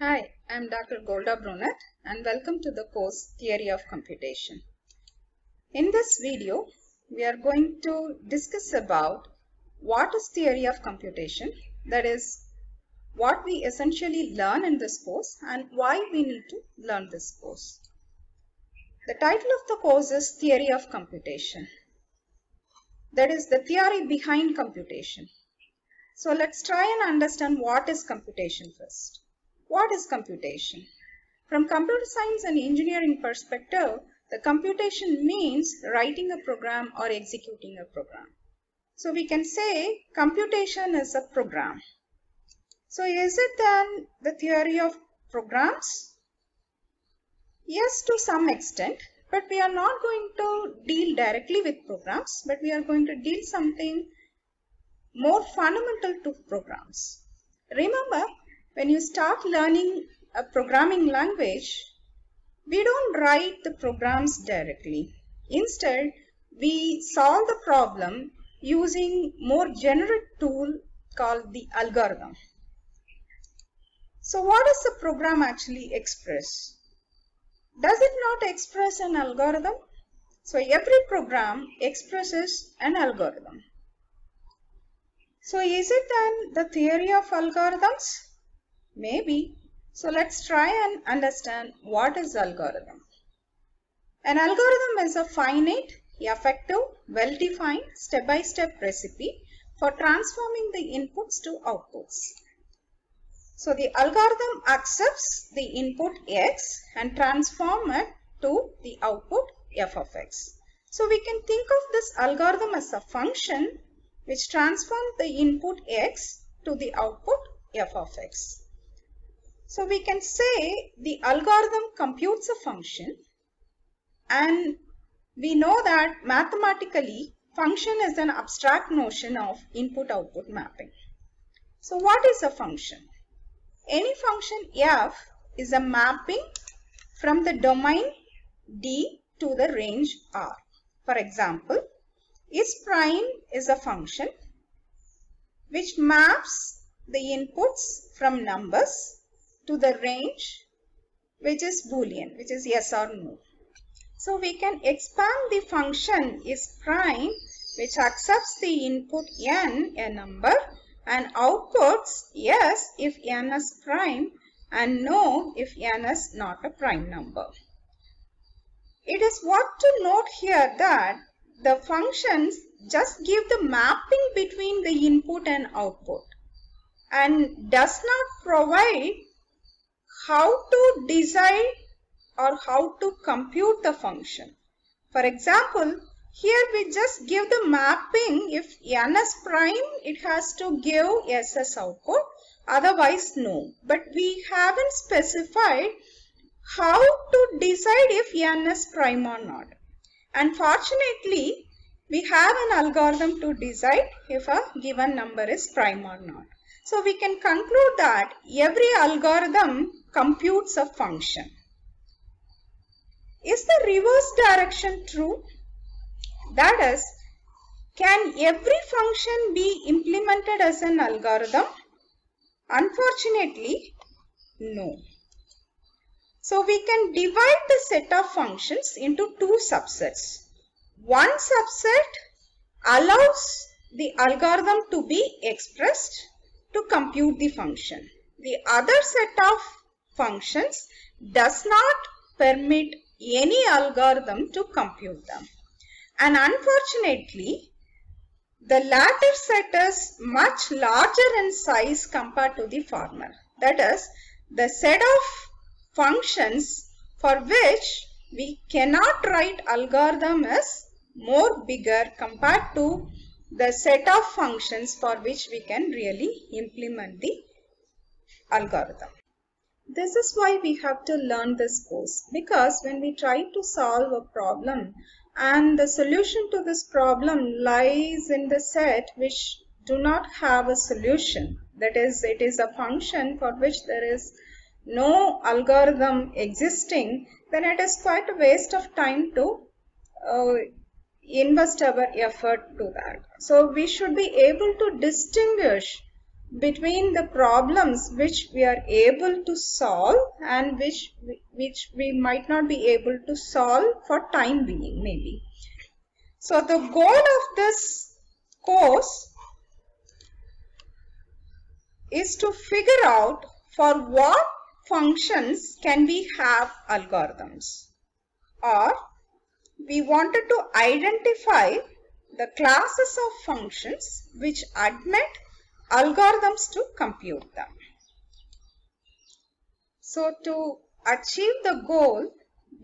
Hi, I'm Dr. Golda Brunet and welcome to the course Theory of Computation. In this video, we are going to discuss about what is theory of computation, that is what we essentially learn in this course and why we need to learn this course. The title of the course is Theory of Computation. That is the theory behind computation. So let's try and understand what is computation first. What is computation? From computer science and engineering perspective, the computation means writing a program or executing a program. So we can say computation is a program. So is it then the theory of programs? Yes, to some extent, but we are not going to deal directly with programs, but we are going to deal something more fundamental to programs. Remember, when you start learning a programming language, we don't write the programs directly. Instead, we solve the problem using more generic tool called the algorithm. So what does the program actually express? Does it not express an algorithm? So every program expresses an algorithm. So is it then the theory of algorithms? Maybe. So let's try and understand what is algorithm. An algorithm is a finite, effective, well-defined, step-by-step recipe for transforming the inputs to outputs. So the algorithm accepts the input x and transform it to the output f of x. So we can think of this algorithm as a function which transforms the input x to the output f of x. So we can say the algorithm computes a function and we know that mathematically function is an abstract notion of input-output mapping. So what is a function? Any function f is a mapping from the domain D to the range R. For example, is prime is a function which maps the inputs from numbers to the range which is boolean which is yes or no. So we can expand the function is prime which accepts the input n a number and outputs yes if n is prime and no if n is not a prime number. It is what to note here that the functions just give the mapping between the input and output and does not provide how to decide or how to compute the function. For example, here we just give the mapping if n is prime it has to give s as output otherwise no. But we haven't specified how to decide if n is prime or not. Unfortunately, we have an algorithm to decide if a given number is prime or not. So we can conclude that every algorithm computes a function. Is the reverse direction true? That is, can every function be implemented as an algorithm? Unfortunately, no. So we can divide the set of functions into two subsets. One subset allows the algorithm to be expressed to compute the function. The other set of functions does not permit any algorithm to compute them. And unfortunately, the latter set is much larger in size compared to the former. That is, the set of functions for which we cannot write algorithm is more bigger compared to the set of functions for which we can really implement the algorithm. This is why we have to learn this course because when we try to solve a problem and the solution to this problem lies in the set which do not have a solution that is it is a function for which there is no algorithm existing then it is quite a waste of time to uh, invest our effort to that. So we should be able to distinguish between the problems which we are able to solve and which which we might not be able to solve for time being maybe. So the goal of this course is to figure out for what functions can we have algorithms. Or we wanted to identify the classes of functions which admit algorithms to compute them. So to achieve the goal,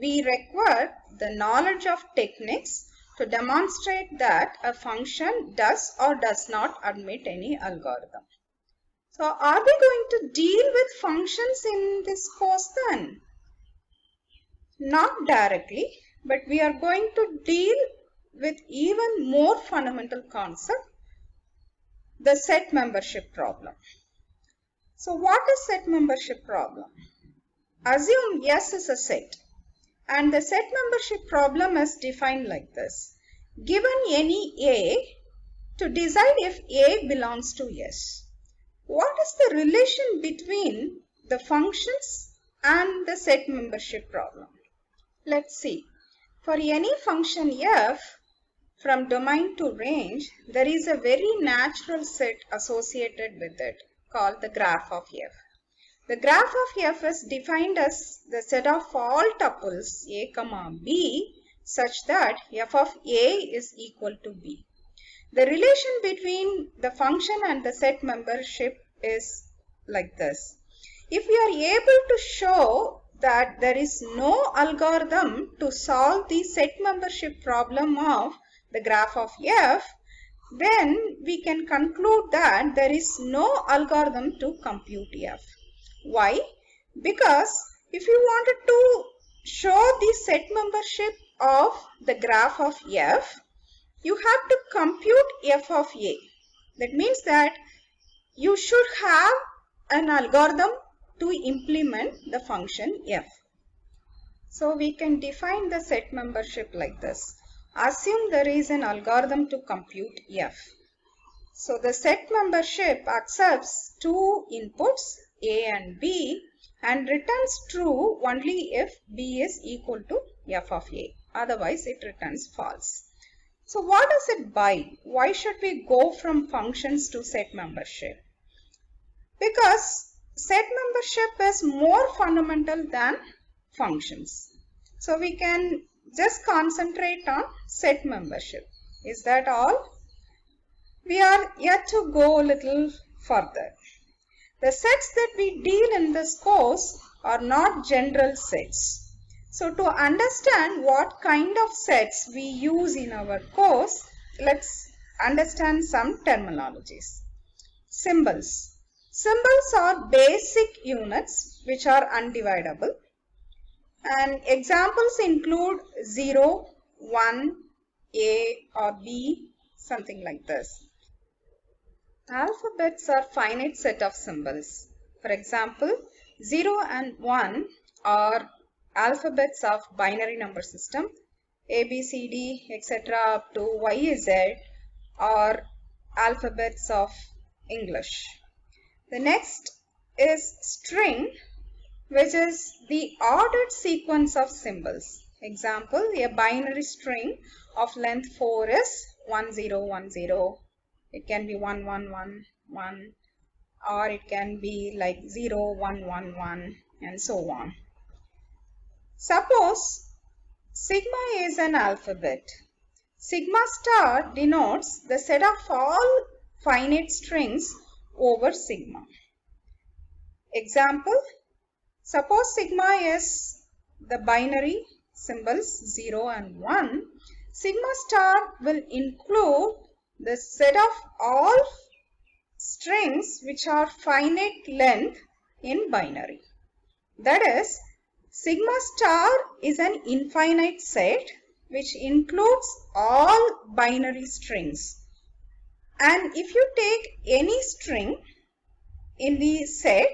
we require the knowledge of techniques to demonstrate that a function does or does not admit any algorithm. So are we going to deal with functions in this course then? Not directly, but we are going to deal with even more fundamental concept, the set membership problem. So what is set membership problem? Assume S is a set and the set membership problem is defined like this. Given any A, to decide if A belongs to S. What is the relation between the functions and the set membership problem? Let's see. For any function f, from domain to range, there is a very natural set associated with it called the graph of f. The graph of f is defined as the set of all tuples a comma b such that f of a is equal to b. The relation between the function and the set membership is like this. If we are able to show that there is no algorithm to solve the set membership problem of the graph of f, then we can conclude that there is no algorithm to compute f. Why? Because if you wanted to show the set membership of the graph of f, you have to compute f of a. That means that you should have an algorithm to implement the function f. So we can define the set membership like this. Assume there is an algorithm to compute f. So the set membership accepts two inputs a and b and returns true only if b is equal to f of a. Otherwise it returns false. So what does it buy? Why should we go from functions to set membership? Because set membership is more fundamental than functions. So we can just concentrate on set membership. Is that all? We are yet to go a little further. The sets that we deal in this course are not general sets. So to understand what kind of sets we use in our course, let's understand some terminologies. Symbols. Symbols are basic units which are undividable and examples include 0, 1, A or B, something like this. Alphabets are finite set of symbols. For example, 0 and 1 are alphabets of binary number system. A, B, C, D, etc. up to Y, Z are alphabets of English. The next is string which is the ordered sequence of symbols. Example, a binary string of length 4 is 1010. It can be 1111 or it can be like 0111 and so on. Suppose sigma is an alphabet. Sigma star denotes the set of all finite strings over sigma. Example, Suppose sigma is the binary symbols 0 and 1. Sigma star will include the set of all strings which are finite length in binary. That is, sigma star is an infinite set which includes all binary strings. And if you take any string in the set,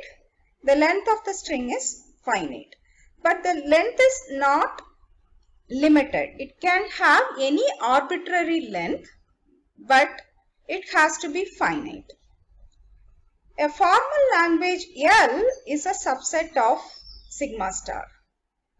the length of the string is finite. But the length is not limited. It can have any arbitrary length, but it has to be finite. A formal language L is a subset of sigma star.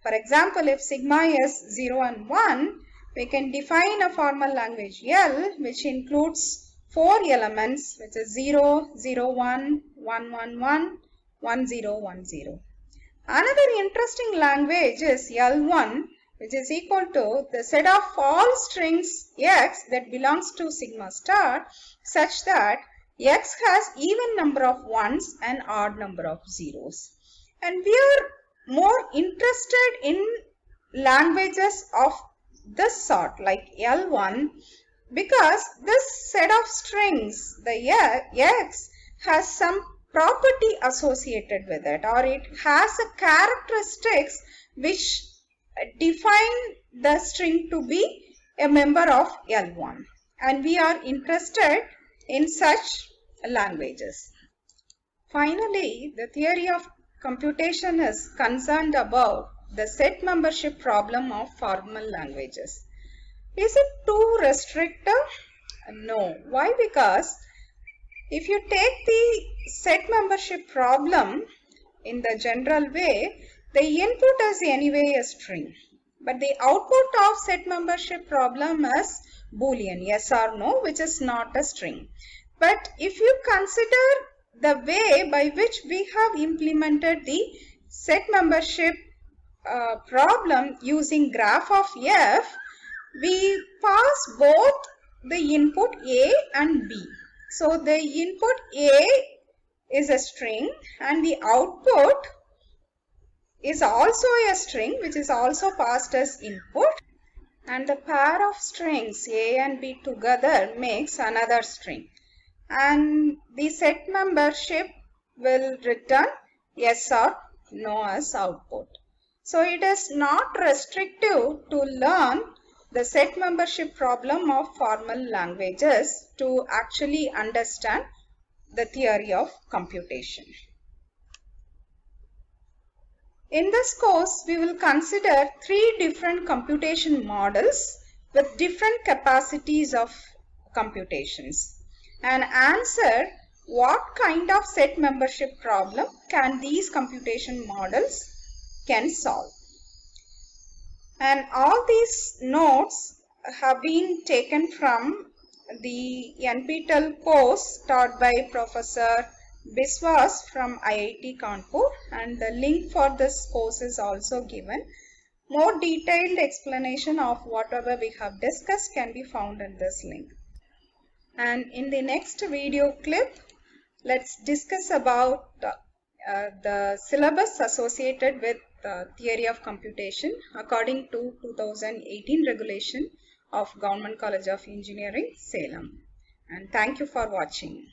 For example, if sigma is 0 and 1, we can define a formal language L which includes four elements which is 0, 0, 1, 1, 1, 1, 1, 0, 1, 0. Another interesting language is L1 which is equal to the set of all strings x that belongs to sigma star such that x has even number of ones and odd number of zeros. And we are more interested in languages of this sort like L1 because this set of strings, the x, has some property associated with it or it has a characteristics which define the string to be a member of L1 and we are interested in such languages. Finally, the theory of computation is concerned about the set membership problem of formal languages. Is it too restrictive? No. Why? Because if you take the set membership problem in the general way, the input is anyway a string. But the output of set membership problem is boolean, yes or no, which is not a string. But if you consider the way by which we have implemented the set membership uh, problem using graph of f, we pass both the input A and B. So the input A is a string and the output is also a string which is also passed as input and the pair of strings A and B together makes another string and the set membership will return yes or no as output. So it is not restrictive to learn the set membership problem of formal languages to actually understand the theory of computation. In this course, we will consider three different computation models with different capacities of computations and answer what kind of set membership problem can these computation models can solve. And all these notes have been taken from the NPTEL course taught by Professor Biswas from IIT Kanpur and the link for this course is also given. More detailed explanation of whatever we have discussed can be found in this link and in the next video clip let's discuss about uh, the syllabus associated with uh, theory of computation according to 2018 regulation of Government College of Engineering Salem. And thank you for watching